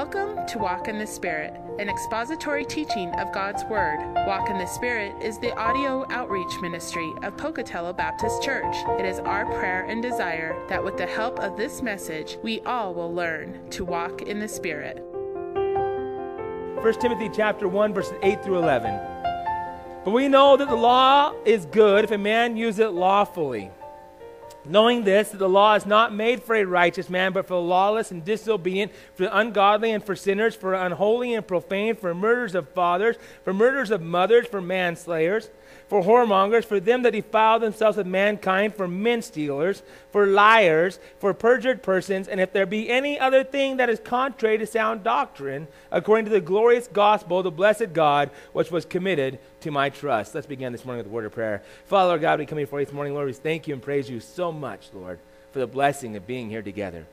Welcome to Walk in the Spirit, an expository teaching of God's Word. Walk in the Spirit is the audio outreach ministry of Pocatello Baptist Church. It is our prayer and desire that with the help of this message, we all will learn to walk in the Spirit. 1 Timothy chapter 1 verses 8 through 11. But we know that the law is good if a man use it lawfully. Knowing this, that the law is not made for a righteous man, but for the lawless and disobedient, for the ungodly and for sinners, for unholy and profane, for murderers of fathers, for murderers of mothers, for manslayers for whoremongers, for them that defile themselves with mankind, for men stealers, for liars, for perjured persons, and if there be any other thing that is contrary to sound doctrine, according to the glorious gospel of the blessed God, which was committed to my trust. Let's begin this morning with a word of prayer. Father, God, we come before you this morning, Lord, we thank you and praise you so much, Lord, for the blessing of being here together.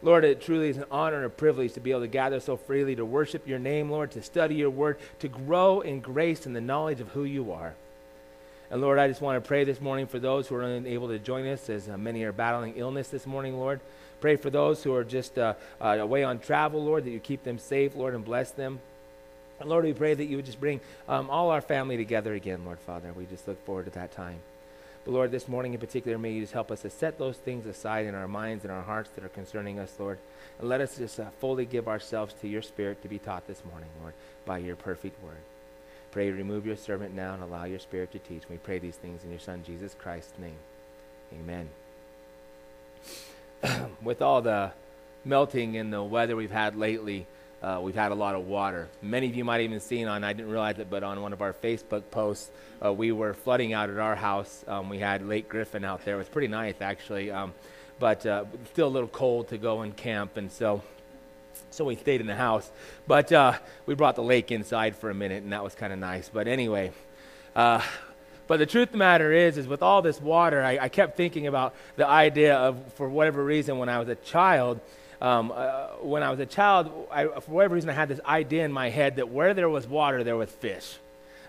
Lord, it truly is an honor and a privilege to be able to gather so freely, to worship your name, Lord, to study your word, to grow in grace and the knowledge of who you are. And Lord, I just want to pray this morning for those who are unable to join us, as uh, many are battling illness this morning, Lord. Pray for those who are just uh, uh, away on travel, Lord, that you keep them safe, Lord, and bless them. And Lord, we pray that you would just bring um, all our family together again, Lord Father. We just look forward to that time. But Lord, this morning in particular, may you just help us to set those things aside in our minds and our hearts that are concerning us, Lord. And let us just uh, fully give ourselves to your Spirit to be taught this morning, Lord, by your perfect word. Pray, remove your servant now and allow your spirit to teach. We pray these things in your Son, Jesus Christ's name. Amen. With all the melting and the weather we've had lately, uh, we've had a lot of water. Many of you might even seen on, I didn't realize it, but on one of our Facebook posts, uh, we were flooding out at our house. Um, we had Lake Griffin out there. It was pretty nice, actually, um, but uh, still a little cold to go and camp. And so so we stayed in the house. But uh, we brought the lake inside for a minute, and that was kind of nice. But anyway, uh, but the truth of the matter is, is with all this water, I, I, kept thinking about the idea of, for whatever reason, when I was a child, um, uh, when I was a child, I, for whatever reason, I had this idea in my head that where there was water, there was fish.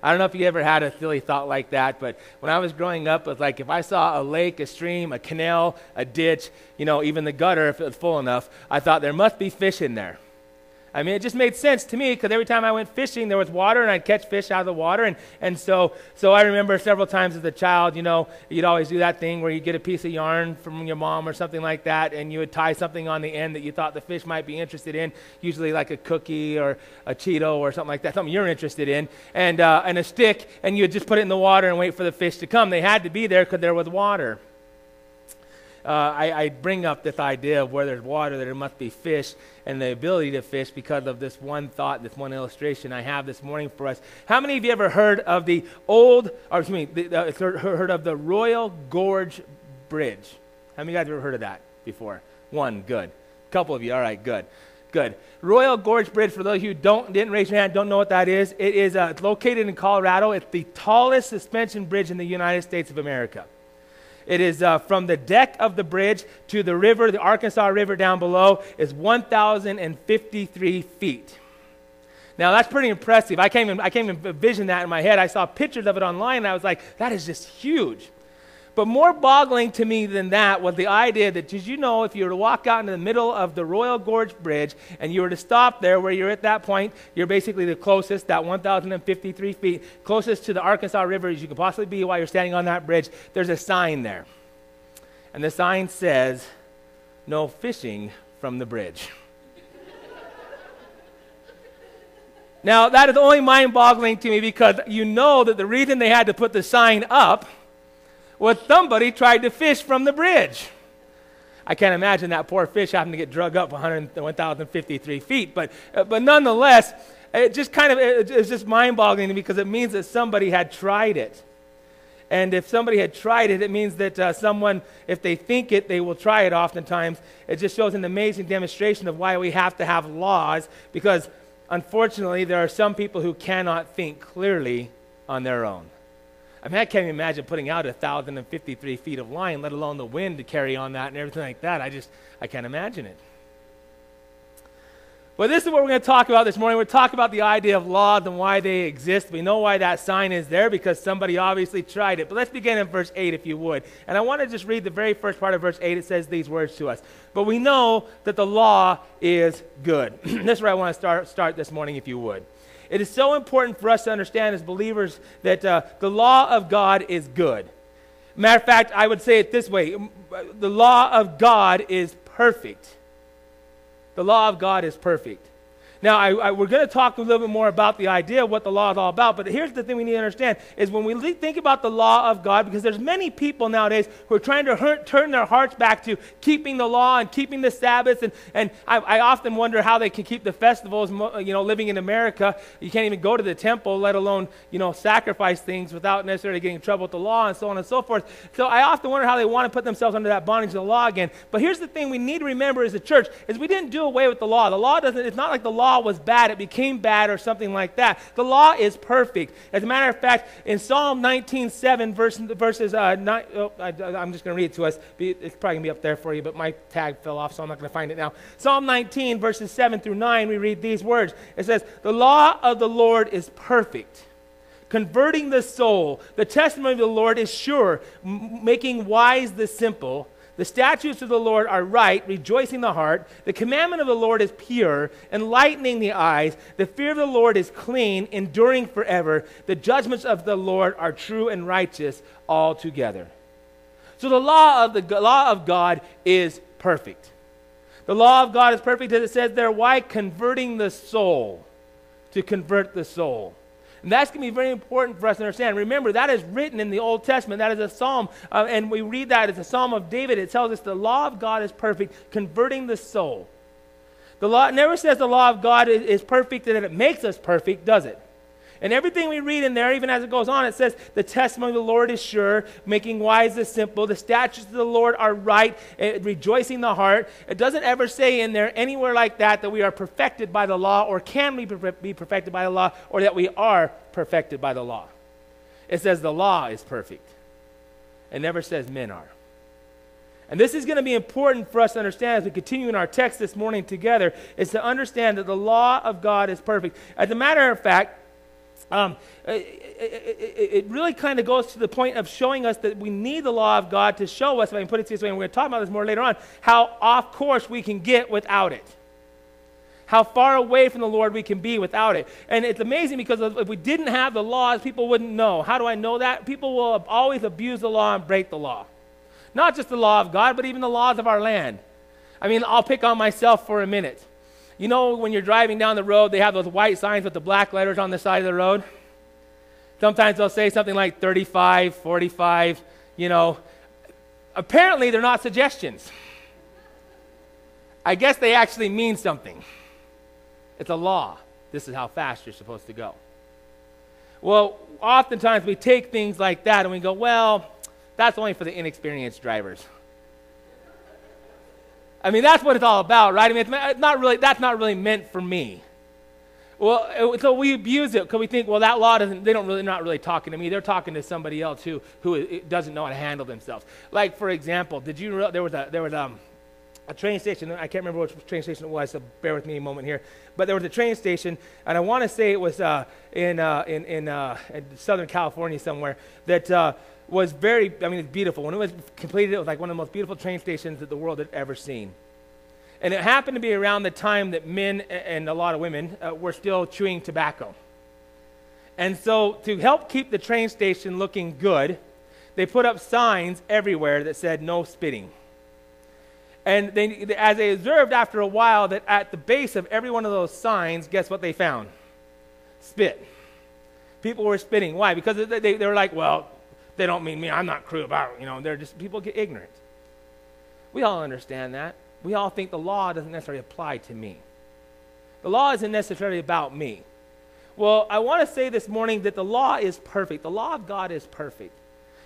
I don't know if you ever had a silly thought like that, but when I was growing up, it was like if I saw a lake, a stream, a canal, a ditch, you know, even the gutter, if it was full enough, I thought there must be fish in there. I mean, it just made sense to me because every time I went fishing, there was water and I'd catch fish out of the water. And, and so, so I remember several times as a child, you know, you'd always do that thing where you'd get a piece of yarn from your mom or something like that, and you would tie something on the end that you thought the fish might be interested in, usually like a cookie or a Cheeto or something like that, something you're interested in, and, uh, and a stick, and you would just put it in the water and wait for the fish to come. They had to be there because there was water uh, I, I, bring up this idea of where there's water, there must be fish, and the ability to fish because of this one thought, this one illustration I have this morning for us. How many of you ever heard of the old, or excuse me, the, uh, heard of the Royal Gorge Bridge? How many of you guys ever heard of that before? One, good. A couple of you, all right, good. Good. Royal Gorge Bridge, for those of you who don't, didn't raise your hand, don't know what that is, it is uh, located in Colorado. It's the tallest suspension bridge in the United States of America. It is uh, from the deck of the bridge to the river, the Arkansas River down below, is 1,053 feet. Now that's pretty impressive. I can't, even, I can't even envision that in my head. I saw pictures of it online and I was like, that is just huge. But more boggling to me than that was the idea that, did you know, if you were to walk out into the middle of the Royal Gorge Bridge and you were to stop there where you're at that point, you're basically the closest, that 1,053 feet, closest to the Arkansas River as you could possibly be while you're standing on that bridge, there's a sign there. And the sign says, no fishing from the bridge. now, that is only mind boggling to me because you know that the reason they had to put the sign up well, somebody tried to fish from the bridge. I can't imagine that poor fish having to get drug up 1,053 feet, but, uh, but nonetheless, it just kind of it's just mind-boggling to me because it means that somebody had tried it. And if somebody had tried it, it means that uh, someone, if they think it, they will try it oftentimes. It just shows an amazing demonstration of why we have to have laws because, unfortunately, there are some people who cannot think clearly on their own. I mean, I can't even imagine putting out 1,053 feet of line, let alone the wind to carry on that and everything like that. I just, I can't imagine it. Well, this is what we're going to talk about this morning. We're talking about the idea of laws and why they exist. We know why that sign is there because somebody obviously tried it. But let's begin in verse 8, if you would. And I want to just read the very first part of verse 8. It says these words to us. But we know that the law is good. this is where I want to start, start this morning, if you would. It is so important for us to understand as believers that uh, the law of God is good. Matter of fact, I would say it this way the law of God is perfect. The law of God is perfect. Now, I, I, we're going to talk a little bit more about the idea of what the law is all about, but here's the thing we need to understand is when we think about the law of God, because there's many people nowadays who are trying to hurt, turn their hearts back to keeping the law and keeping the Sabbaths, and, and I, I, often wonder how they can keep the festivals, you know, living in America. You can't even go to the temple, let alone, you know, sacrifice things without necessarily getting in trouble with the law and so on and so forth. So I often wonder how they want to put themselves under that bondage of the law again. But here's the thing we need to remember as a church is we didn't do away with the law. The law doesn't, it's not like the law law was bad, it became bad or something like that. The law is perfect. As a matter of fact, in Psalm 19:7, verse, verses, uh, nine, oh, I, am just going to read it to us. It's probably going to be up there for you, but my tag fell off, so I'm not going to find it now. Psalm 19, verses 7 through 9, we read these words. It says, The law of the Lord is perfect converting the soul. The testimony of the Lord is sure, m- making wise the simple. The statutes of the Lord are right, rejoicing the heart. The commandment of the Lord is pure, enlightening the eyes. The fear of the Lord is clean, enduring forever. The judgments of the Lord are true and righteous altogether. So the law of the law of God is perfect. The law of God is perfect as it says there, why? Converting the soul. To convert the soul. And that's going to be very important for us to understand. Remember, that is written in the Old Testament. That is a psalm. Uh, and we read that. It's a psalm of David. It tells us the law of God is perfect, converting the soul. The law never says the law of God is, is perfect and that it makes us perfect, does it? And everything we read in there, even as it goes on, it says, The testimony of the Lord is sure, making wise the simple. The statutes of the Lord are right, eh, rejoicing the heart. It doesn't ever say in there anywhere like that that we are perfected by the law or can we be perfected by the law or that we are perfected by the law. It says the law is perfect. It never says men are. And this is going to be important for us to understand as we continue in our text this morning together, is to understand that the law of God is perfect. As a matter of fact, um, it, it, it, really kind of goes to the point of showing us that we need the law of God to show us, if I can put it this way, and we're going to talk about this more later on, how off course we can get without it. How far away from the Lord we can be without it. And it's amazing because if we didn't have the laws, people wouldn't know. How do I know that? People will always abuse the law and break the law. Not just the law of God, but even the laws of our land. I mean, I'll pick on myself for a minute. You know, when you're driving down the road, they have those white signs with the black letters on the side of the road. Sometimes they'll say something like 35, 45, you know. Apparently, they're not suggestions. I guess they actually mean something. It's a law. This is how fast you're supposed to go. Well, oftentimes we take things like that and we go, well, that's only for the inexperienced drivers. I mean, that's what it's all about, right? I mean, it's not really, that's not really meant for me. Well, so we abuse it because we think, well, that law doesn't, they don't really, not really talking to me. They're talking to somebody else who, who doesn't know how to handle themselves. Like, for example, did you, there was a, there was um, a train station, I can't remember which train station it was, so bear with me a moment here. But there was a train station, and I want to say it was uh, in, uh, in, in, uh, in Southern California somewhere, that uh, was very, I mean, it's beautiful. When it was completed, it was like one of the most beautiful train stations that the world had ever seen. And it happened to be around the time that men and a lot of women uh, were still chewing tobacco. And so, to help keep the train station looking good, they put up signs everywhere that said no spitting. And they, as they observed after a while that at the base of every one of those signs, guess what they found? Spit. People were spitting. Why? Because they, they, they were like, well, they don't mean me. I'm not cruel about. You know, they're just, people get ignorant. We all understand that. We all think the law doesn't necessarily apply to me. The law isn't necessarily about me. Well, I want to say this morning that the law is perfect. The law of God is perfect.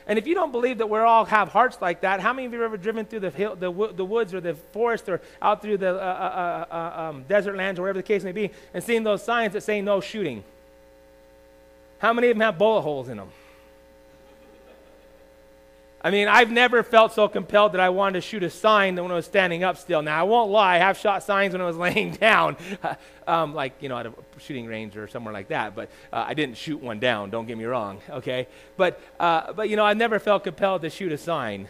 And if you don't believe that we all have hearts like that, how many of you have ever driven through the, hill, the, the woods or the forest or out through the uh, uh, uh, uh, um, desert lands or wherever the case may be and seen those signs that say no shooting? How many of them have bullet holes in them? I mean, I've never felt so compelled that I wanted to shoot a sign than when I was standing up still. Now, I won't lie, I have shot signs when I was laying down, um, like, you know, at a shooting range or somewhere like that, but uh, I didn't shoot one down, don't get me wrong, okay? But, uh, but, you know, I've never felt compelled to shoot a sign.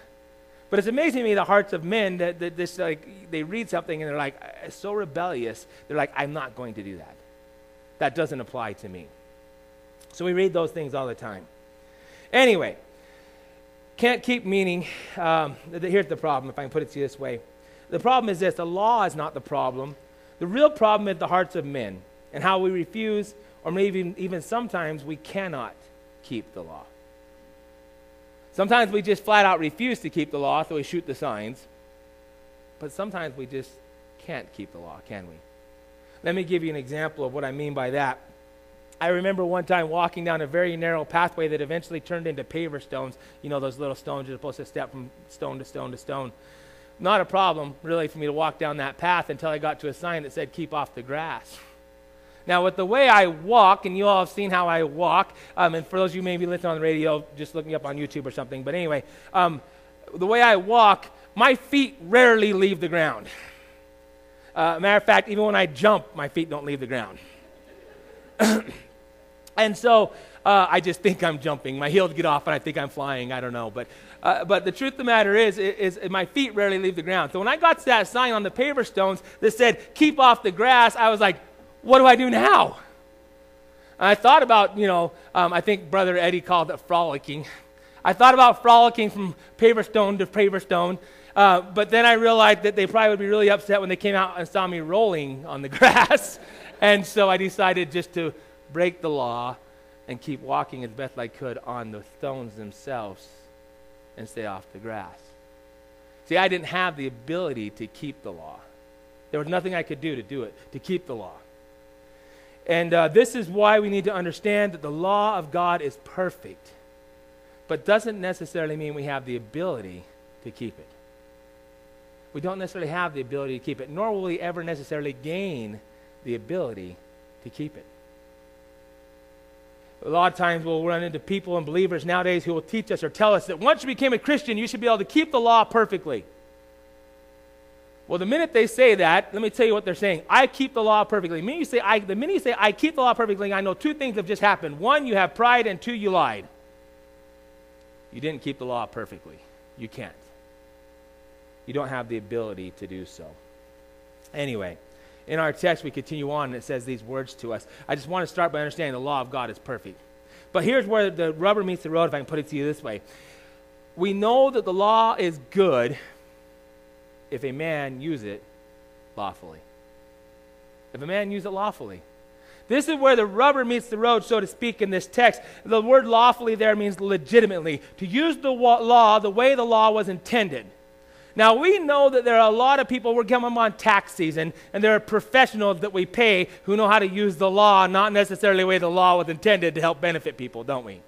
But it's amazing to me the hearts of men that, that this, like, they read something and they're like, it's so rebellious. They're like, I'm not going to do that. That doesn't apply to me. So we read those things all the time. Anyway, can't keep meaning. Um, here's the problem, if I can put it to you this way. The problem is this the law is not the problem. The real problem is the hearts of men and how we refuse, or maybe even, even sometimes we cannot keep the law. Sometimes we just flat out refuse to keep the law, so we shoot the signs. But sometimes we just can't keep the law, can we? Let me give you an example of what I mean by that. I remember one time walking down a very narrow pathway that eventually turned into paver stones. You know, those little stones you're supposed to step from stone to stone to stone. Not a problem, really, for me to walk down that path until I got to a sign that said, Keep off the grass. Now, with the way I walk, and you all have seen how I walk, um, and for those of you maybe listening on the radio, just look me up on YouTube or something. But anyway, um, the way I walk, my feet rarely leave the ground. Uh, matter of fact, even when I jump, my feet don't leave the ground. And so uh, I just think I'm jumping. My heels get off and I think I'm flying. I don't know. But, uh, but the truth of the matter is, is, is, my feet rarely leave the ground. So when I got to that sign on the paver stones that said, keep off the grass, I was like, what do I do now? And I thought about, you know, um, I think Brother Eddie called it frolicking. I thought about frolicking from paver stone to paver stone. Uh, but then I realized that they probably would be really upset when they came out and saw me rolling on the grass. And so I decided just to break the law, and keep walking as best I could on the stones themselves and stay off the grass. See, I didn't have the ability to keep the law. There was nothing I could do to do it, to keep the law. And uh, this is why we need to understand that the law of God is perfect, but doesn't necessarily mean we have the ability to keep it. We don't necessarily have the ability to keep it, nor will we ever necessarily gain the ability to keep it. A lot of times we'll run into people and believers nowadays who will teach us or tell us that once you became a Christian, you should be able to keep the law perfectly. Well, the minute they say that, let me tell you what they're saying. I keep the law perfectly. The minute you say I, the minute you say I keep the law perfectly, I know two things have just happened. One, you have pride, and two, you lied. You didn't keep the law perfectly. You can't. You don't have the ability to do so. Anyway, in our text, we continue on, and it says these words to us. I just want to start by understanding the law of God is perfect. But here's where the rubber meets the road, if I can put it to you this way. We know that the law is good if a man use it lawfully. If a man use it lawfully. This is where the rubber meets the road, so to speak, in this text. The word lawfully there means legitimately. To use the law the way the law was intended. Now, we know that there are a lot of people, we're coming on tax season, and there are professionals that we pay who know how to use the law, not necessarily the way the law was intended to help benefit people, don't we?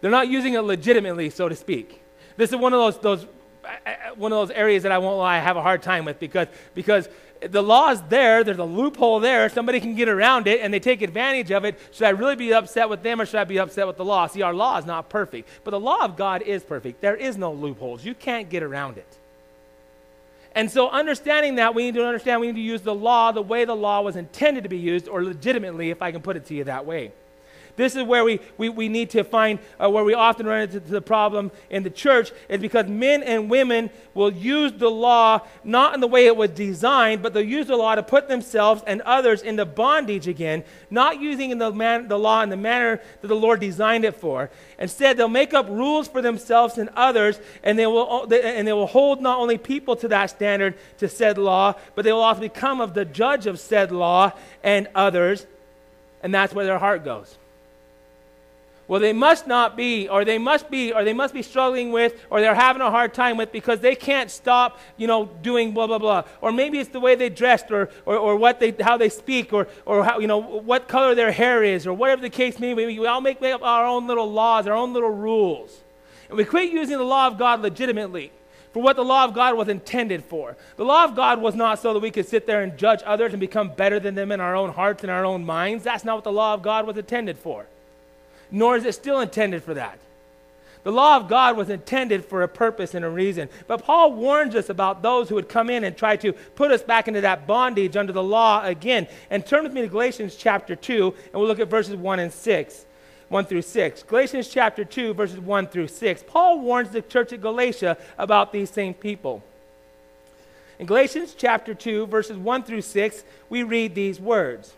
They're not using it legitimately, so to speak. This is one of those, those, uh, uh, one of those areas that I won't lie, I have a hard time with because, because the law is there, there's a loophole there, somebody can get around it and they take advantage of it. Should I really be upset with them or should I be upset with the law? See, our law is not perfect, but the law of God is perfect. There is no loopholes. You can't get around it. And so, understanding that, we need to understand we need to use the law the way the law was intended to be used, or legitimately, if I can put it to you that way. This is where we, we, we need to find, uh, where we often run into the problem in the church, is because men and women will use the law not in the way it was designed, but they'll use the law to put themselves and others into bondage again, not using the, man, the law in the manner that the Lord designed it for. Instead, they'll make up rules for themselves and others, and they will, and they will hold not only people to that standard, to said law, but they will also become of the judge of said law and others, and that's where their heart goes. Well, they must not be, or they must be, or they must be struggling with, or they're having a hard time with because they can't stop, you know, doing blah, blah, blah. Or maybe it's the way they dressed, or, or, or what they, how they speak, or, or how, you know, what color their hair is, or whatever the case may be. We all make, make up our own little laws, our own little rules. And we quit using the law of God legitimately for what the law of God was intended for. The law of God was not so that we could sit there and judge others and become better than them in our own hearts and our own minds. That's not what the law of God was intended for nor is it still intended for that. The law of God was intended for a purpose and a reason. But Paul warns us about those who would come in and try to put us back into that bondage under the law again. And turn with me to Galatians chapter 2, and we'll look at verses 1 and 6. 1 through 6. Galatians chapter 2, verses 1 through 6. Paul warns the church at Galatia about these same people. In Galatians chapter 2, verses 1 through 6, we read these words.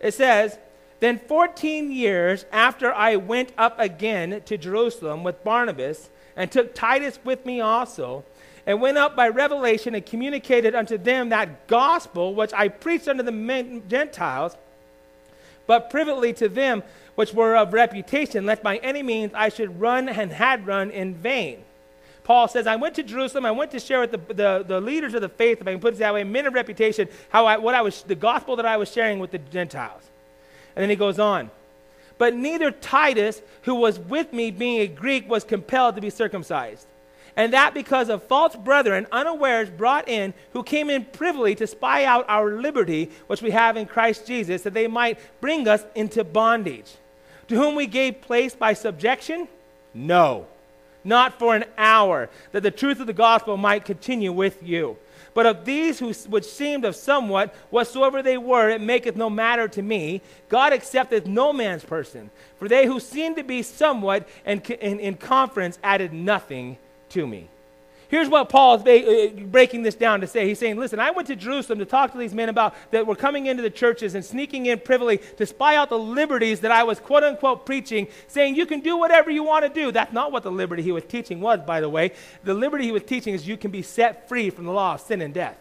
It says, then, 14 years after I went up again to Jerusalem with Barnabas, and took Titus with me also, and went up by revelation and communicated unto them that gospel which I preached unto the Gentiles, but privately to them which were of reputation, lest by any means I should run and had run in vain. Paul says, I went to Jerusalem, I went to share with the, the, the leaders of the faith, if I can put it that way, men of reputation, how I, what I was, the gospel that I was sharing with the Gentiles. And then he goes on. But neither Titus, who was with me being a Greek, was compelled to be circumcised. And that because of false brethren, unawares brought in, who came in privily to spy out our liberty, which we have in Christ Jesus, that they might bring us into bondage. To whom we gave place by subjection? No, not for an hour, that the truth of the gospel might continue with you. But of these who, which seemed of somewhat, whatsoever they were, it maketh no matter to me. God accepteth no man's person. For they who seemed to be somewhat and in, in conference added nothing to me. Here's what Paul is uh, breaking this down to say. He's saying, listen, I went to Jerusalem to talk to these men about that were coming into the churches and sneaking in privily to spy out the liberties that I was quote unquote preaching, saying you can do whatever you want to do. That's not what the liberty he was teaching was, by the way. The liberty he was teaching is you can be set free from the law of sin and death.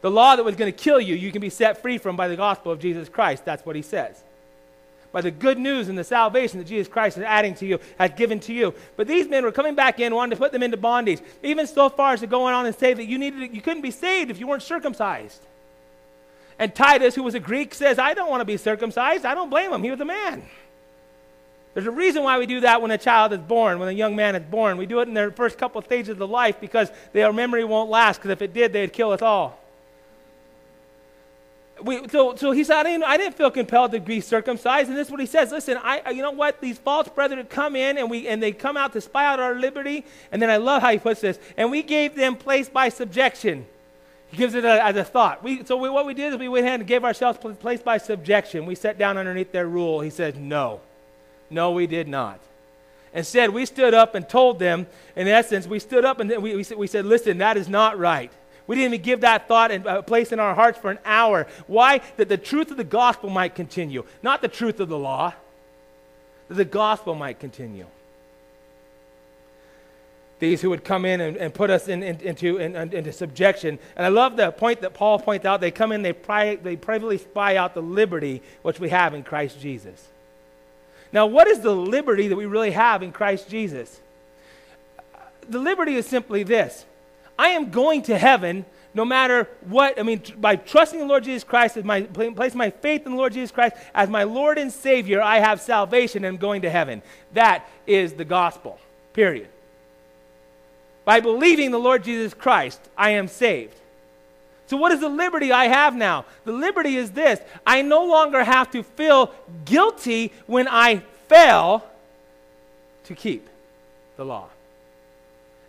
The law that was going to kill you, you can be set free from by the gospel of Jesus Christ. That's what he says by the good news and the salvation that Jesus Christ is adding to you, has given to you. But these men were coming back in, wanting to put them into bondage, even so far as to go on and say that you, needed, you couldn't be saved if you weren't circumcised. And Titus, who was a Greek, says, I don't want to be circumcised. I don't blame him. He was a man. There's a reason why we do that when a child is born, when a young man is born. We do it in their first couple stages of the life because their memory won't last, because if it did, they'd kill us all we, so, so he said, I didn't, I didn't feel compelled to be circumcised. And this is what he says. Listen, I, you know what? These false brethren come in and, we, and they come out to spy out our liberty. And then I love how he puts this. And we gave them place by subjection. He gives it a, as a thought. We, so we, what we did is we went ahead and gave ourselves place by subjection. We sat down underneath their rule. He said, no. No, we did not. Instead, we stood up and told them, in essence, we stood up and we, we, we said, listen, that is not right. We didn't even give that thought and uh, place in our hearts for an hour. Why? That the truth of the gospel might continue, not the truth of the law, that the gospel might continue. These who would come in and, and put us in, in, into, in, into subjection. And I love the point that Paul points out. They come in, they, pri- they privately spy out the liberty which we have in Christ Jesus. Now, what is the liberty that we really have in Christ Jesus? The liberty is simply this I am going to heaven no matter what. I mean, by trusting the Lord Jesus Christ, as my, placing my faith in the Lord Jesus Christ as my Lord and Savior, I have salvation and going to heaven. That is the gospel, period. By believing the Lord Jesus Christ, I am saved. So, what is the liberty I have now? The liberty is this I no longer have to feel guilty when I fail to keep the law.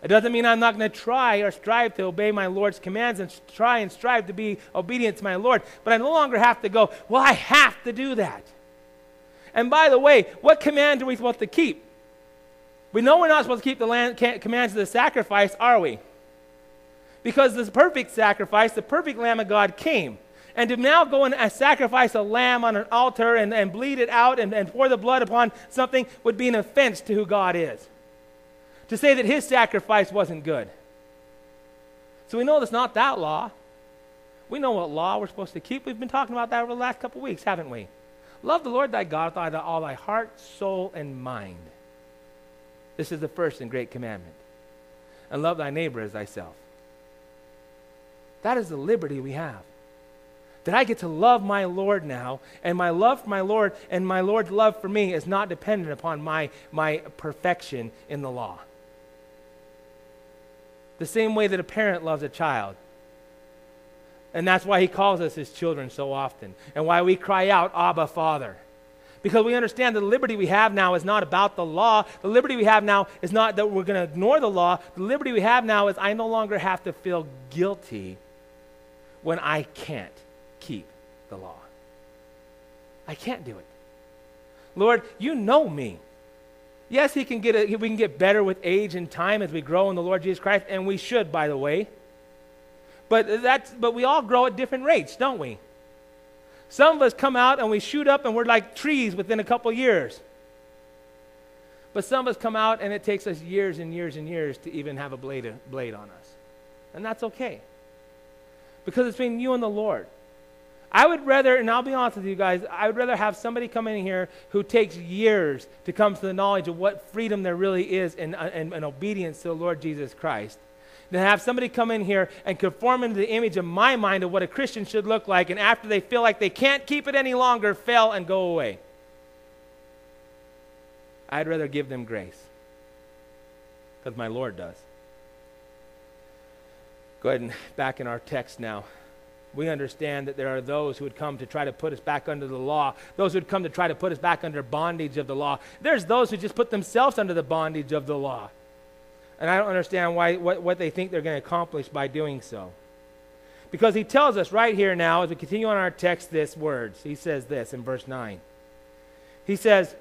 It doesn't mean I'm not going to try or strive to obey my Lord's commands and try and strive to be obedient to my Lord. But I no longer have to go, well, I have to do that. And by the way, what command are we supposed to keep? We know we're not supposed to keep the land, commands of the sacrifice, are we? Because this perfect sacrifice, the perfect Lamb of God came. And to now go and uh, sacrifice a lamb on an altar and, and bleed it out and, and pour the blood upon something would be an offense to who God is to say that his sacrifice wasn't good. So we know it's not that law. We know what law we're supposed to keep. We've been talking about that over the last couple of weeks, haven't we? Love the Lord thy God with all thy heart, soul, and mind. This is the first and great commandment. And love thy neighbor as thyself. That is the liberty we have. That I get to love my Lord now, and my love for my Lord and my Lord's love for me is not dependent upon my, my perfection in the law the same way that a parent loves a child. And that's why he calls us his children so often, and why we cry out, Abba, Father. Because we understand the liberty we have now is not about the law. The liberty we have now is not that we're going to ignore the law. The liberty we have now is I no longer have to feel guilty when I can't keep the law. I can't do it. Lord, you know me. Yes, he can get a, we can get better with age and time as we grow in the Lord Jesus Christ, and we should, by the way. But, that's, but we all grow at different rates, don't we? Some of us come out and we shoot up and we're like trees within a couple years. But some of us come out and it takes us years and years and years to even have a blade, blade on us. And that's okay. Because it's between you and the Lord. I would rather, and I'll be honest with you guys, I would rather have somebody come in here who takes years to come to the knowledge of what freedom there really is in, uh, in, in obedience to the Lord Jesus Christ than have somebody come in here and conform into the image of my mind of what a Christian should look like, and after they feel like they can't keep it any longer, fail and go away. I'd rather give them grace because my Lord does. Go ahead and back in our text now. We understand that there are those who would come to try to put us back under the law, those who would come to try to put us back under bondage of the law. There's those who just put themselves under the bondage of the law. And I don't understand why, what, what they think they're going to accomplish by doing so. Because he tells us right here now, as we continue on our text, this words. He says this in verse 9. He says,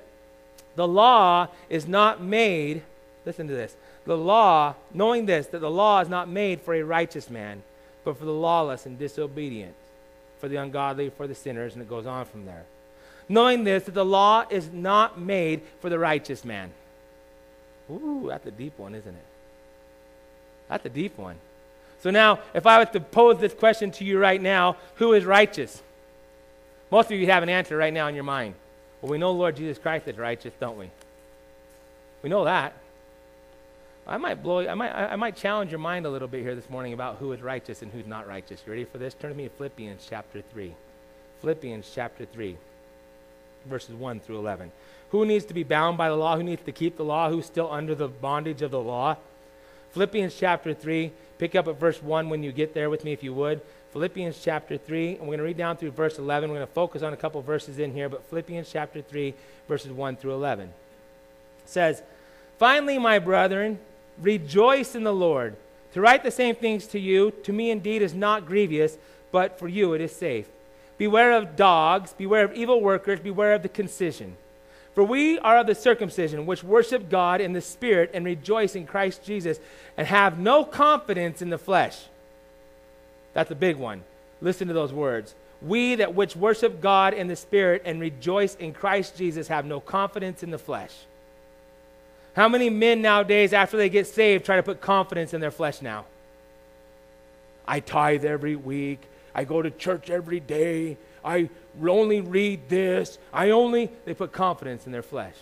The law is not made, listen to this, the law, knowing this, that the law is not made for a righteous man, but for the lawless and disobedient, for the ungodly, for the sinners, and it goes on from there. Knowing this, that the law is not made for the righteous man. Ooh, that's a deep one, isn't it? That's a deep one. So now, if I was to pose this question to you right now, who is righteous? Most of you have an answer right now in your mind. Well, we know Lord Jesus Christ is righteous, don't we? We know that. I might blow. I might. I might challenge your mind a little bit here this morning about who is righteous and who's not righteous. You ready for this? Turn to me to Philippians chapter three. Philippians chapter three, verses one through eleven. Who needs to be bound by the law? Who needs to keep the law? Who's still under the bondage of the law? Philippians chapter 3, pick up at verse 1 when you get there with me, if you would. Philippians chapter 3, and we're going to read down through verse 11. We're going to focus on a couple verses in here, but Philippians chapter 3, verses 1 through 11. It says, Finally, my brethren, rejoice in the Lord. To write the same things to you, to me indeed is not grievous, but for you it is safe. Beware of dogs, beware of evil workers, beware of the concision. For we are of the circumcision, which worship God in the Spirit and rejoice in Christ Jesus, and have no confidence in the flesh. That's a big one. Listen to those words. We that which worship God in the Spirit and rejoice in Christ Jesus have no confidence in the flesh. How many men nowadays, after they get saved, try to put confidence in their flesh now? I tithe every week. I go to church every day. I only read this. I only, they put confidence in their flesh.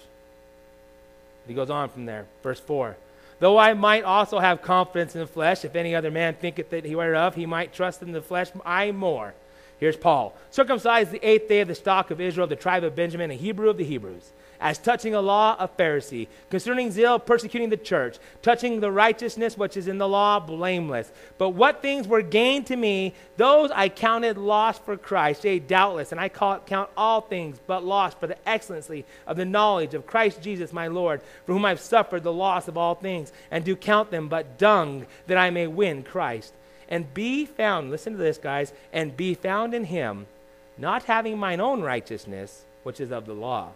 He goes on from there, verse 4. Though I might also have confidence in the flesh, if any other man thinketh that he whereof he might trust in the flesh, I more. Here's Paul. Circumcised the eighth day of the stock of Israel, the tribe of Benjamin, a Hebrew of the Hebrews as touching a law, a Pharisee, concerning zeal, persecuting the church, touching the righteousness which is in the law, blameless. But what things were gained to me, those I counted lost for Christ, yea, doubtless, and I call, count all things but lost for the excellency of the knowledge of Christ Jesus my Lord, for whom I've suffered the loss of all things, and do count them but dung, that I may win Christ. And be found, listen to this, guys, and be found in him, not having mine own righteousness, which is of the law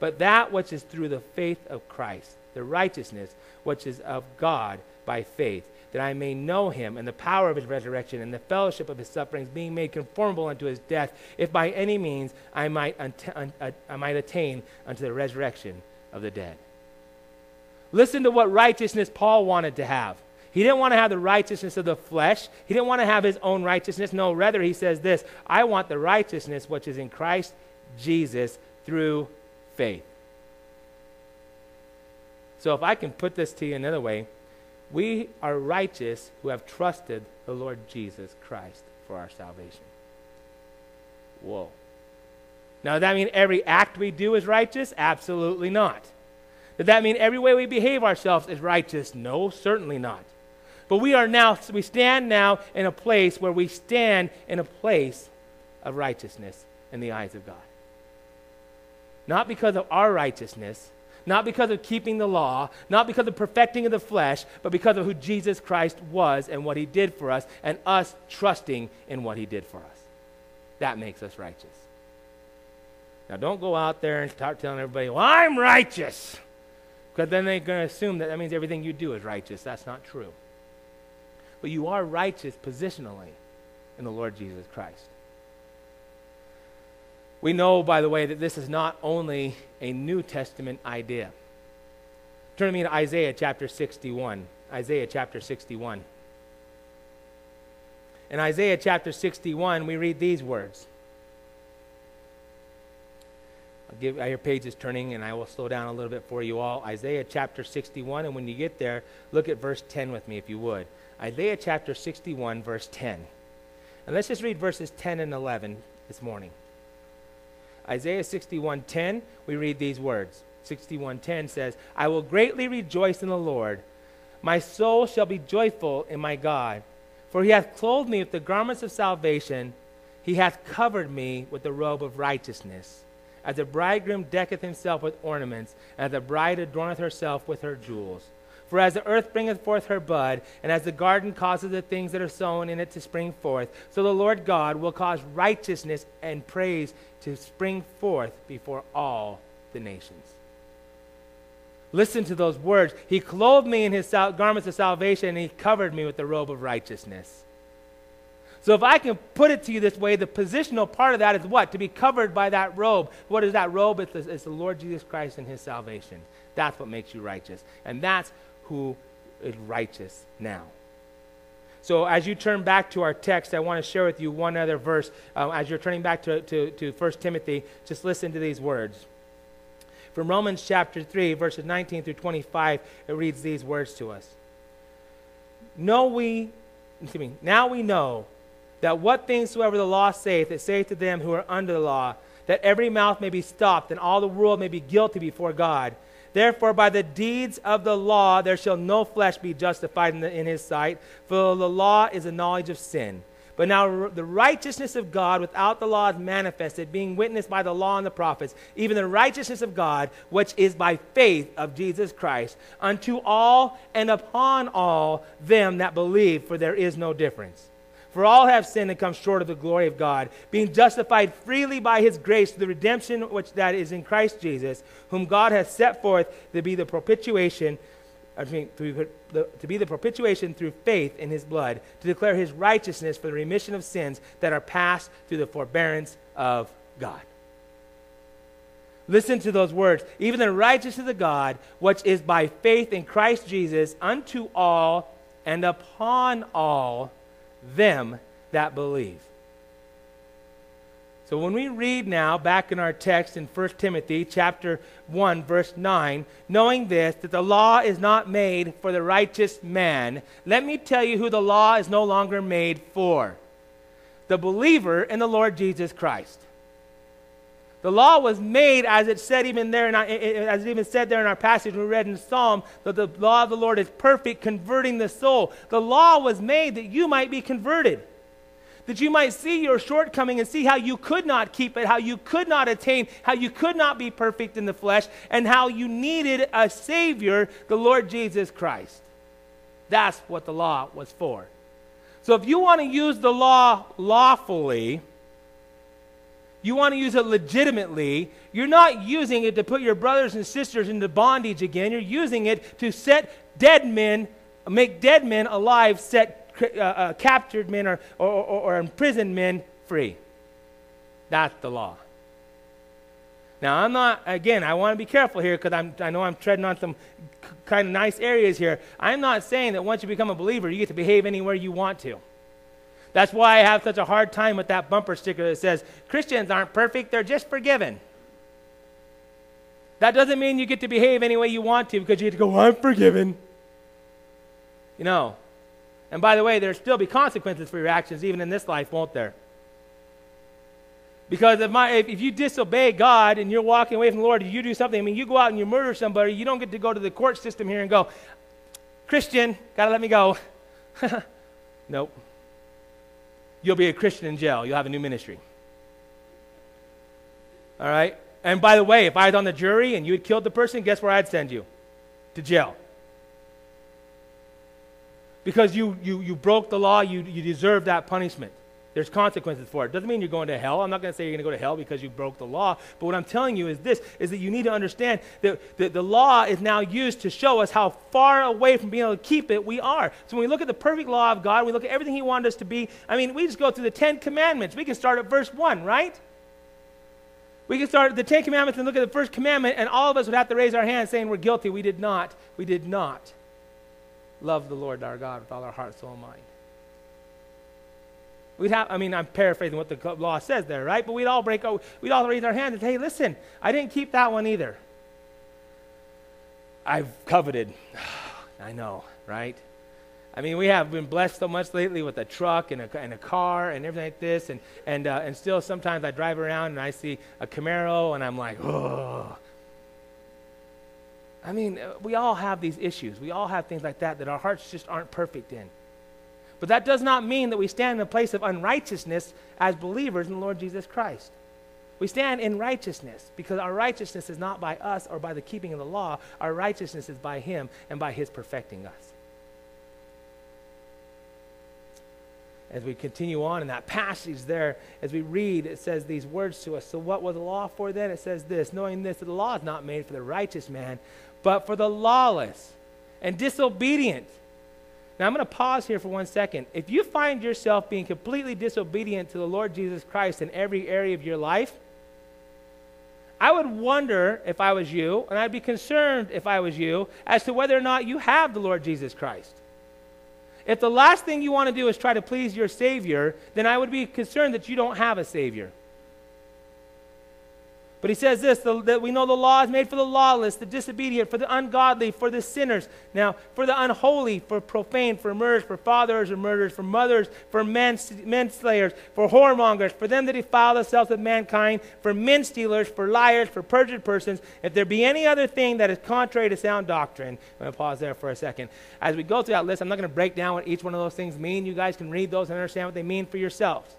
but that which is through the faith of Christ, the righteousness which is of God by faith, that I may know him and the power of his resurrection and the fellowship of his sufferings, being made conformable unto his death, if by any means I might, un- uh, I might attain unto the resurrection of the dead. Listen to what righteousness Paul wanted to have. He didn't want to have the righteousness of the flesh. He didn't want to have his own righteousness. No, rather, he says this I want the righteousness which is in Christ Jesus through faith. So, if I can put this to you another way, we are righteous who have trusted the Lord Jesus Christ for our salvation. Whoa. Now, does that mean every act we do is righteous? Absolutely not. Does that mean every way we behave ourselves is righteous? No, certainly not. But we are now, we stand now in a place where we stand in a place of righteousness in the eyes of God. not because of our righteousness, not because of keeping the law, not because of perfecting of the flesh, but because of who Jesus Christ was and what he did for us, and us trusting in what he did for us. That makes us righteous. Now, don't go out there and start telling everybody, well, I'm righteous. Because then they're going to assume that that means everything you do is righteous. That's not true. But you are righteous positionally in the Lord Jesus Christ. We know, by the way, that this is not only a New Testament idea. Turn to me to Isaiah chapter 61. Isaiah chapter 61. In Isaiah chapter 61, we read these words. I'll give your page is turning, and I will slow down a little bit for you all. Isaiah chapter 61, and when you get there, look at verse 10 with me, if you would. Isaiah chapter 61, verse 10. And let's just read verses 10 and 11 this morning. Isaiah 61:10, we read these words. 61:10 says, "I will greatly rejoice in the Lord. My soul shall be joyful in my God, for he hath clothed me with the garments of salvation, he hath covered me with the robe of righteousness." As a bridegroom decketh himself with ornaments, as a bride adorneth herself with her jewels. For as the earth bringeth forth her bud, and as the garden causes the things that are sown in it to spring forth, so the Lord God will cause righteousness and praise to spring forth before all the nations. Listen to those words. He clothed me in his sal- garments of salvation, and he covered me with the robe of righteousness. So, if I can put it to you this way, the positional part of that is what? To be covered by that robe. What is that robe? It's the, it's the Lord Jesus Christ and his salvation. That's what makes you righteous. And that's who is righteous now. So, as you turn back to our text, I want to share with you one other verse. Um, as you're turning back to, to, to 1 Timothy, just listen to these words. From Romans chapter 3, verses 19 through 25, it reads these words to us. Know we, excuse me, now we know that what things soever the law saith, it saith to them who are under the law, that every mouth may be stopped, and all the world may be guilty before God. Therefore, by the deeds of the law, there shall no flesh be justified in, the, in, his sight, for the law is a knowledge of sin. But now the righteousness of God without the law is manifested, being witnessed by the law and the prophets, even the righteousness of God, which is by faith of Jesus Christ, unto all and upon all them that believe, for there is no difference. For all have sinned and come short of the glory of God, being justified freely by his grace through the redemption which that is in Christ Jesus, whom God hath set forth to be the propitiation, I mean, the, to be the propitiation through faith in his blood, to declare his righteousness for the remission of sins that are passed through the forbearance of God. Listen to those words. Even the righteousness of God, which is by faith in Christ Jesus, unto all and upon all them that believe. So when we read now back in our text in 1 Timothy chapter 1 verse 9, knowing this that the law is not made for the righteous man, let me tell you who the law is no longer made for. The believer in the Lord Jesus Christ. The law was made, as it said even there, our, as it even said there in our passage we read in Psalm, that the law of the Lord is perfect, converting the soul. The law was made that you might be converted, that you might see your shortcoming and see how you could not keep it, how you could not attain, how you could not be perfect in the flesh, and how you needed a Savior, the Lord Jesus Christ. That's what the law was for. So if you want to use the law lawfully, you want to use it legitimately, you're not using it to put your brothers and sisters into bondage again. You're using it to set dead men, make dead men alive, set uh, uh, captured men or, or, or, or imprisoned men free. That's the law. Now, I'm not, again, I want to be careful here because I know I'm treading on some kind of nice areas here. I'm not saying that once you become a believer, you get to behave anywhere you want to. That's why I have such a hard time with that bumper sticker that says, Christians aren't perfect, they're just forgiven. That doesn't mean you get to behave any way you want to because you get to go, I'm forgiven. You know. And by the way, there'll still be consequences for your actions, even in this life, won't there? Because if, my, if, if, you disobey God and you're walking away from the Lord, you do something, I mean, you go out and you murder somebody, you don't get to go to the court system here and go, Christian, gotta let me go. nope. You'll be a Christian in jail. You'll have a new ministry. All right? And by the way, if I was on the jury and you had killed the person, guess where I'd send you? To jail. Because you, you, you broke the law, you, you deserve that punishment. There's consequences for it. Doesn't mean you're going to hell. I'm not going to say you're going to go to hell because you broke the law. But what I'm telling you is this, is that you need to understand that, that the law is now used to show us how far away from being able to keep it we are. So when we look at the perfect law of God, we look at everything he wanted us to be. I mean, we just go through the Ten Commandments. We can start at verse 1, right? We can start at the Ten Commandments and look at the first commandment, and all of us would have to raise our hands saying we're guilty. We did not. We did not love the Lord our God with all our heart, soul, and mind. We'd have, I mean, I'm paraphrasing what the law says there, right? But we'd all break, we'd all raise our hands and say, hey, listen, I didn't keep that one either. I've coveted. I know, right? I mean, we have been blessed so much lately with a truck and a, and a car and everything like this. And, and, uh, and still, sometimes I drive around and I see a Camaro and I'm like, oh. I mean, uh, we all have these issues. We all have things like that that our hearts just aren't perfect in. But that does not mean that we stand in a place of unrighteousness as believers in the Lord Jesus Christ. We stand in righteousness because our righteousness is not by us or by the keeping of the law. Our righteousness is by Him and by His perfecting us. As we continue on in that passage there, as we read, it says these words to us. So, what was the law for then? It says this knowing this, that the law is not made for the righteous man, but for the lawless and disobedient now, I'm going to pause here for one second. If you find yourself being completely disobedient to the Lord Jesus Christ in every area of your life, I would wonder if I was you, and I'd be concerned if I was you, as to whether or not you have the Lord Jesus Christ. If the last thing you want to do is try to please your Savior, then I would be concerned that you don't have a Savior. But he says this the, that we know the law is made for the lawless, the disobedient, for the ungodly, for the sinners. Now, for the unholy, for profane, for murderers, for fathers or murderers, for mothers, for men, men slayers, for whoremongers, for them that defile themselves with mankind, for men stealers, for liars, for perjured persons. If there be any other thing that is contrary to sound doctrine, I'm going to pause there for a second. As we go through that list, I'm not going to break down what each one of those things mean. You guys can read those and understand what they mean for yourselves.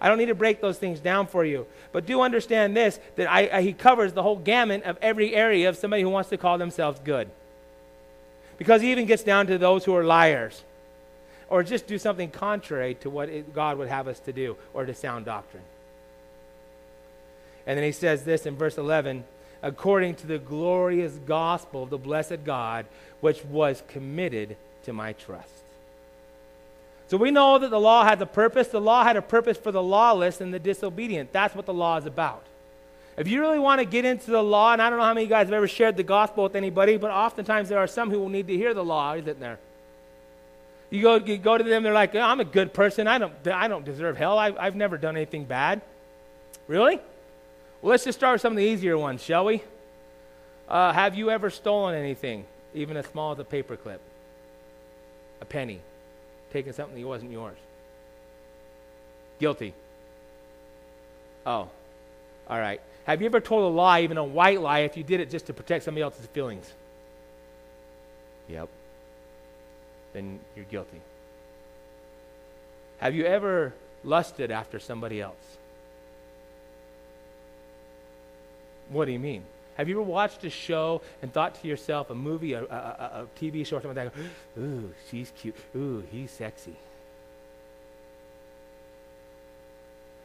I don't need to break those things down for you. But do understand this that I, I, he covers the whole gamut of every area of somebody who wants to call themselves good. Because he even gets down to those who are liars or just do something contrary to what it, God would have us to do or to sound doctrine. And then he says this in verse 11 according to the glorious gospel of the blessed God, which was committed to my trust. So we know that the law has a purpose. The law had a purpose for the lawless and the disobedient. That's what the law is about. If you really want to get into the law, and I don't know how many of you guys have ever shared the gospel with anybody, but oftentimes there are some who will need to hear the law, isn't there? You go, you go to them, they're like, I'm a good person. I don't, I don't deserve hell. I, I've never done anything bad. Really? Well, let's just start with some of the easier ones, shall we? Uh, have you ever stolen anything, even as small as a paperclip? A penny? Taking something that wasn't yours. Guilty. Oh, all right. Have you ever told a lie, even a white lie, if you did it just to protect somebody else's feelings? Yep. Then you're guilty. Have you ever lusted after somebody else? What do you mean? Have you ever watched a show and thought to yourself, a movie, a, a, a, a TV show, or something like that, ooh, she's cute, ooh, he's sexy?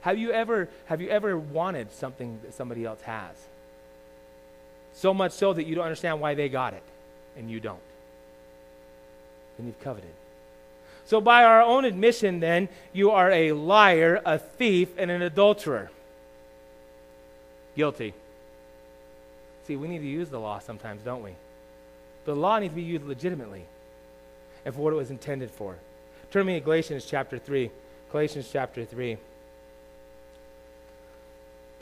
Have you ever, have you ever wanted something that somebody else has? So much so that you don't understand why they got it and you don't. Then you've coveted. So, by our own admission, then, you are a liar, a thief, and an adulterer. Guilty. See, we need to use the law sometimes, don't we? But the law needs to be used legitimately and for what it was intended for. Turn me to Galatians chapter 3. Galatians chapter 3.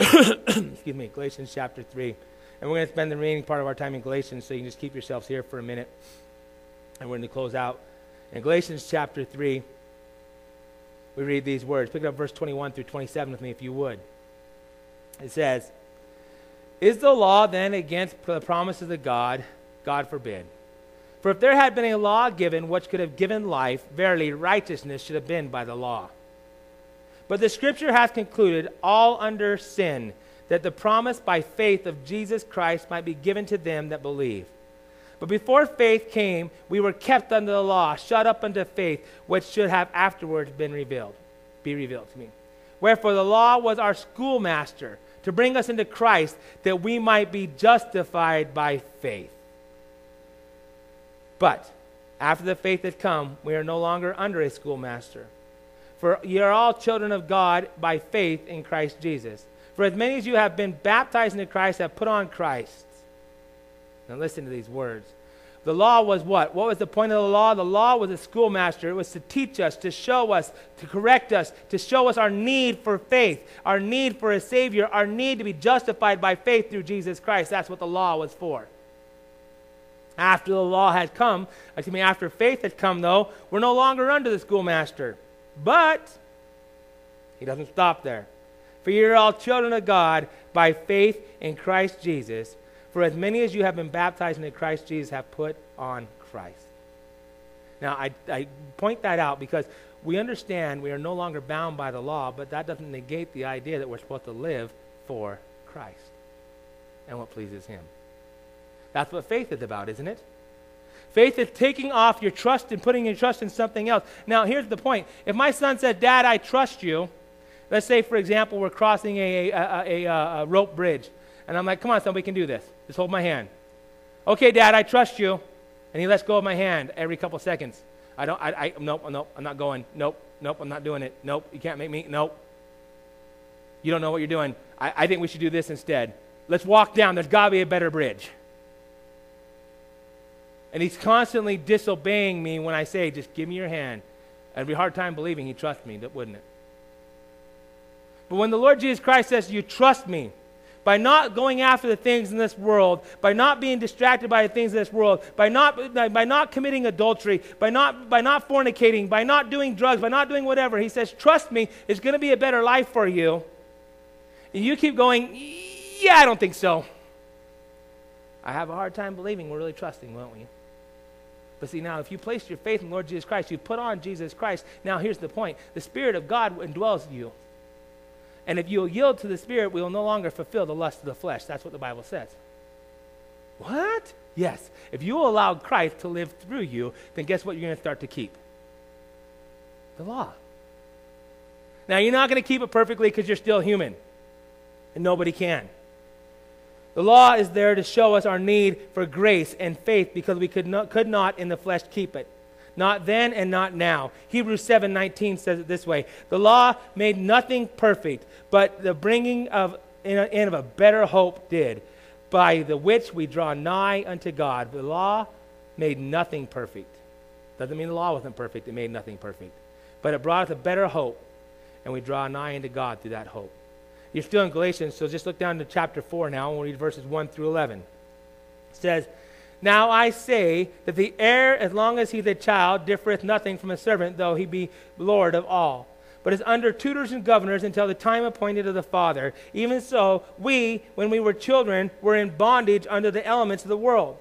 Excuse me, Galatians chapter 3. And we're going to spend the remaining part of our time in Galatians, so you can just keep yourselves here for a minute. And we're going to close out. In Galatians chapter 3, we read these words. Pick up verse 21 through 27 with me, if you would. It says, is the law then against the promises of God? God forbid. For if there had been a law given which could have given life, verily righteousness should have been by the law. But the scripture hath concluded all under sin, that the promise by faith of Jesus Christ might be given to them that believe. But before faith came, we were kept under the law, shut up unto faith, which should have afterwards been revealed, be revealed to me. Wherefore the law was our schoolmaster to bring us into Christ, that we might be justified by faith. But after the faith had come, we are no longer under a schoolmaster. For ye are all children of God by faith in Christ Jesus. For as many as you have been baptized into Christ have put on Christ. Now listen to these words. The law was what? What was the point of the law? The law was a schoolmaster. It was to teach us, to show us, to correct us, to show us our need for faith, our need for a Savior, our need to be justified by faith through Jesus Christ. That's what the law was for. After the law had come, excuse me, after faith had come, though, we're no longer under the schoolmaster. But he doesn't stop there. For you're all children of God by faith in Christ Jesus. For as many as you have been baptized into Christ Jesus have put on Christ. Now, I, I point that out because we understand we are no longer bound by the law, but that doesn't negate the idea that we're supposed to live for Christ and what pleases Him. That's what faith is about, isn't it? Faith is taking off your trust and putting your trust in something else. Now, here's the point. If my son said, Dad, I trust you, let's say, for example, we're crossing a, a, a, a, rope bridge, and I'm like, come on, son, we can do this. Just hold my hand. Okay, Dad, I trust you. And he lets go of my hand every couple seconds. I don't, I, I, nope, nope, I'm not going. Nope, nope, I'm not doing it. Nope, you can't make me. Nope. You don't know what you're doing. I, I think we should do this instead. Let's walk down. There's got to be a better bridge. And he's constantly disobeying me when I say, just give me your hand. I'd be a hard time believing he trusts me, wouldn't it? But when the Lord Jesus Christ says, You trust me, by not going after the things in this world, by not being distracted by the things in this world, by not, by not committing adultery, by not, by not fornicating, by not doing drugs, by not doing whatever, he says, Trust me, it's going to be a better life for you. And you keep going, Yeah, I don't think so. I have a hard time believing we're really trusting, won't we? But see, now, if you place your faith in Lord Jesus Christ, you put on Jesus Christ. Now, here's the point the Spirit of God indwells you. And if you'll yield to the Spirit, we will no longer fulfill the lust of the flesh. That's what the Bible says. What? Yes. If you allow Christ to live through you, then guess what you're going to start to keep? The law. Now, you're not going to keep it perfectly because you're still human, and nobody can. The law is there to show us our need for grace and faith because we could not, could not in the flesh keep it. Not then and not now. Hebrews 7:19 says it this way: The law made nothing perfect, but the bringing of in, a, in of a better hope did, by the which we draw nigh unto God. The law made nothing perfect. Doesn't mean the law wasn't perfect; it made nothing perfect, but it brought us a better hope, and we draw nigh unto God through that hope. You're still in Galatians, so just look down to chapter 4 now, and we'll read verses 1 through 11. It says, Now I say that the heir, as long as he's a child, differeth nothing from a servant, though he be Lord of all, but is under tutors and governors until the time appointed of the Father. Even so, we, when we were children, were in bondage under the elements of the world.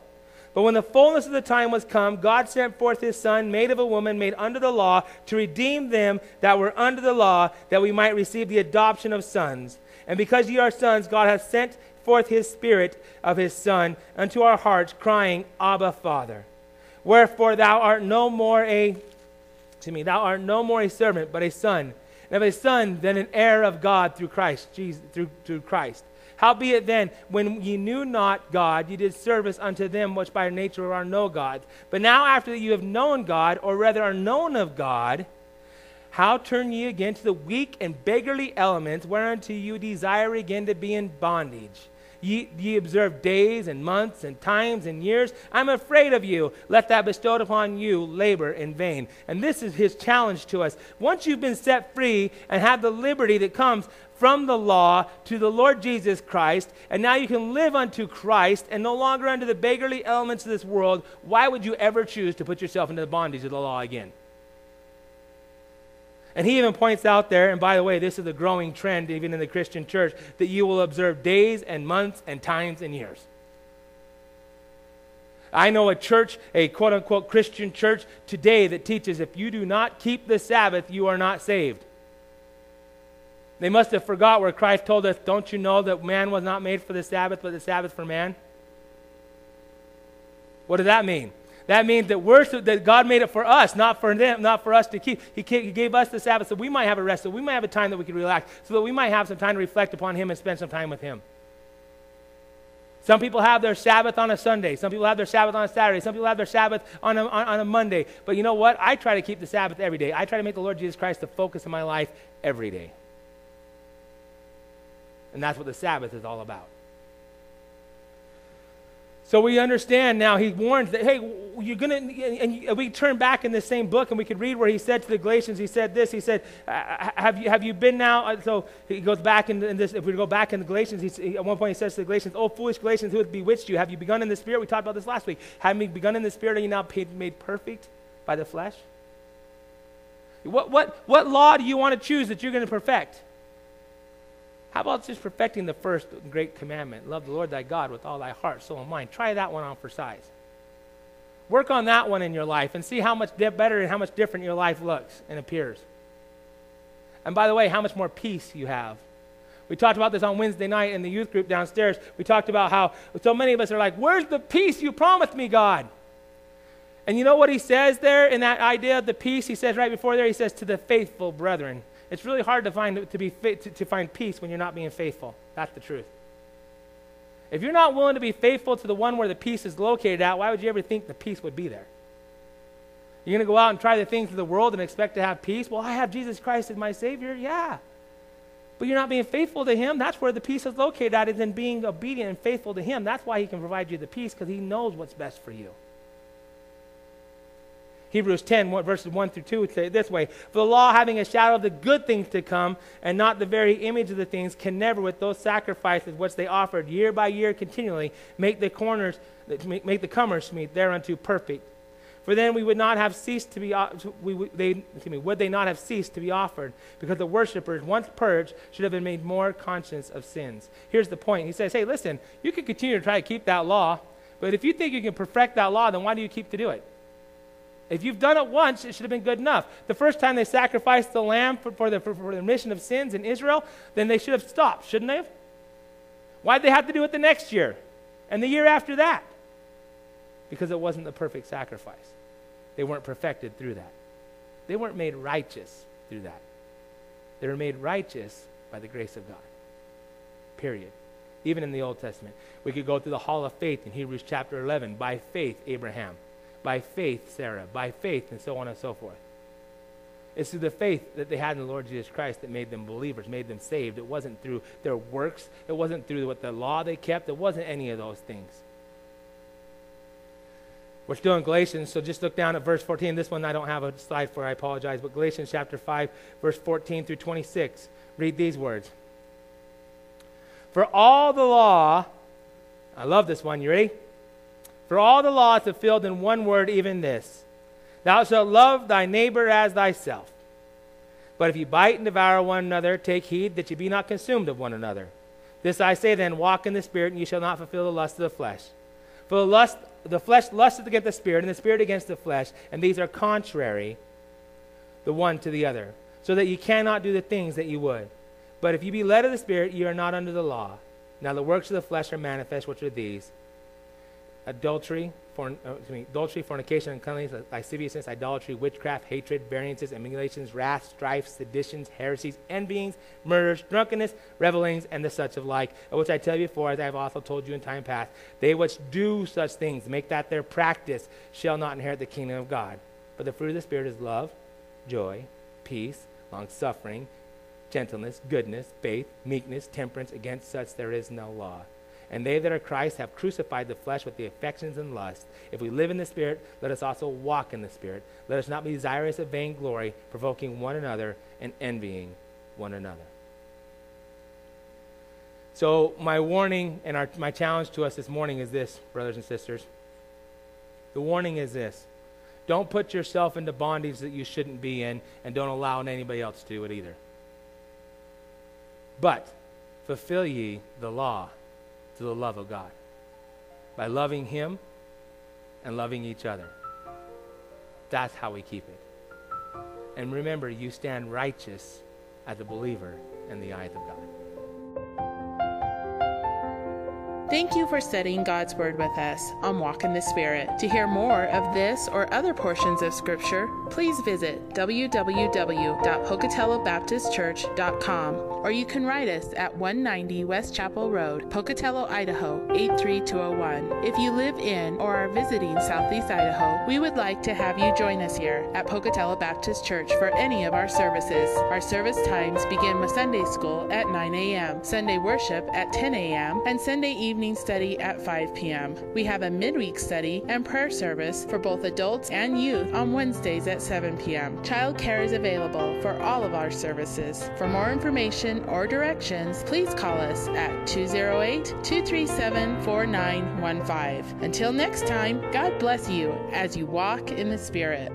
But when the fullness of the time was come, God sent forth his Son, made of a woman, made under the law, to redeem them that were under the law, that we might receive the adoption of sons. And because ye are sons, God hath sent forth his Spirit of his Son unto our hearts, crying, Abba, Father. Wherefore thou art no more a, to me, thou art no more a servant, but a son. And of a son, then an heir of God through Christ, Jesus, through, through Christ. Howbeit then, when ye knew not God, ye did service unto them which by nature are no gods. But now after that you have known God, or rather are known of God, how turn ye again to the weak and beggarly elements, whereunto you desire again to be in bondage? Ye, ye observe days and months and times and years. I'm afraid of you. Let that bestowed upon you labor in vain. And this is his challenge to us. Once you've been set free and have the liberty that comes from the law to the Lord Jesus Christ, and now you can live unto Christ and no longer under the beggarly elements of this world, why would you ever choose to put yourself into the bondage of the law again? And he even points out there, and by the way, this is a growing trend even in the Christian church, that you will observe days and months and times and years. I know a church, a quote unquote Christian church today that teaches if you do not keep the Sabbath, you are not saved. They must have forgot where Christ told us, Don't you know that man was not made for the Sabbath, but the Sabbath for man? What does that mean? That means that we're that God made it for us, not for them, not for us to keep. He, gave us the Sabbath so we might have a rest, so we might have a time that we can relax, so that we might have some time to reflect upon Him and spend some time with Him. Some people have their Sabbath on a Sunday. Some people have their Sabbath on a Saturday. Some people have their Sabbath on a, on, on, a Monday. But you know what? I try to keep the Sabbath every day. I try to make the Lord Jesus Christ the focus of my life every day. And that's what the Sabbath is all about. So we understand now, he warns that, hey, you're going to, and we turn back in the same book and we could read where he said to the Galatians, he said this, he said, have you, have you been now, uh, so he goes back in, in this, if we go back in the Galatians, he, at one point he says to the Galatians, oh, foolish Galatians, who hath bewitched you? Have you begun in the Spirit? We talked about this last week. Have you begun in the Spirit, are you now made perfect by the flesh? What, what, what law do you want to choose that you're going to perfect? How about just perfecting the first great commandment? Love the Lord thy God with all thy heart, soul, and mind. Try that one on for size. Work on that one in your life and see how much better and how much different your life looks and appears. And by the way, how much more peace you have. We talked about this on Wednesday night in the youth group downstairs. We talked about how so many of us are like, Where's the peace you promised me, God? And you know what he says there in that idea of the peace? He says right before there, he says, To the faithful brethren. It's really hard to find, to, be, to, to find peace when you're not being faithful. That's the truth. If you're not willing to be faithful to the one where the peace is located at, why would you ever think the peace would be there? You're going to go out and try the things of the world and expect to have peace? Well, I have Jesus Christ as my Savior. Yeah. But you're not being faithful to Him. That's where the peace is located at, is in being obedient and faithful to Him. That's why He can provide you the peace, because He knows what's best for you. Hebrews 10, verses 1 through 2 would say it this way For the law, having a shadow of the good things to come, and not the very image of the things, can never, with those sacrifices which they offered year by year continually, make the corners, make, the comers meet thereunto perfect. For then we would not have ceased to be, uh, we, they, excuse me, would they not have ceased to be offered, because the worshippers, once purged, should have been made more conscious of sins. Here's the point. He says, hey, listen, you can continue to try to keep that law, but if you think you can perfect that law, then why do you keep to do it? If you've done it once, it should have been good enough. The first time they sacrificed the lamb for, for, the, for, for the remission of sins in Israel, then they should have stopped, shouldn't they have? Why'd they have to do it the next year and the year after that? Because it wasn't the perfect sacrifice. They weren't perfected through that. They weren't made righteous through that. They were made righteous by the grace of God. Period. Even in the Old Testament. We could go through the hall of faith in Hebrews chapter 11. By faith, Abraham by faith, Sarah. By faith, and so on and so forth. It's through the faith that they had in the Lord Jesus Christ that made them believers, made them saved. It wasn't through their works. It wasn't through what the law they kept. It wasn't any of those things. We're still in Galatians, so just look down at verse 14. This one I don't have a slide for, I apologize. But Galatians chapter 5, verse 14 through 26. Read these words. For all the law, I love this one. You ready? For all the law is fulfilled in one word, even this Thou shalt love thy neighbor as thyself. But if you bite and devour one another, take heed that ye be not consumed of one another. This I say then, walk in the Spirit, and ye shall not fulfill the lust of the flesh. For the, lust, the flesh lusteth against the Spirit, and the Spirit against the flesh, and these are contrary the one to the other, so that ye cannot do the things that ye would. But if ye be led of the Spirit, ye are not under the law. Now the works of the flesh are manifest, which are these adultery, forn, uh, me, adultery, fornication, uncleanness, lasciviousness, idolatry, witchcraft, hatred, variances, emulations, wrath, strife, seditions, heresies, envyings, murders, drunkenness, revelings, and the such of like, which I tell you before, as I have also told you in time past, they which do such things, make that their practice, shall not inherit the kingdom of God. But the fruit of the Spirit is love, joy, peace, long suffering, gentleness, goodness, faith, meekness, temperance. Against such there is no law. And they that are Christ have crucified the flesh with the affections and lusts. If we live in the Spirit, let us also walk in the Spirit. Let us not be desirous of vainglory, provoking one another and envying one another. So, my warning and our, my challenge to us this morning is this, brothers and sisters. The warning is this don't put yourself into bondage that you shouldn't be in, and don't allow anybody else to do it either. But fulfill ye the law to the love of God by loving Him and loving each other. That's how we keep it. And remember, you stand righteous as a believer in the eyes of God. Thank you for studying God's Word with us on Walk in the Spirit. To hear more of this or other portions of Scripture, please visit www.pocatellobaptistchurch.com or you can write us at 190 West Chapel Road, Pocatello, Idaho 83201. If you live in or are visiting Southeast Idaho, we would like to have you join us here at Pocatello Baptist Church for any of our services. Our service times begin with Sunday school at 9 a.m., Sunday worship at 10 a.m., and Sunday evening evening study at 5 p.m. We have a midweek study and prayer service for both adults and youth on Wednesdays at 7 p.m. Child care is available for all of our services. For more information or directions, please call us at 208 237 4915. Until next time, God bless you as you walk in the Spirit.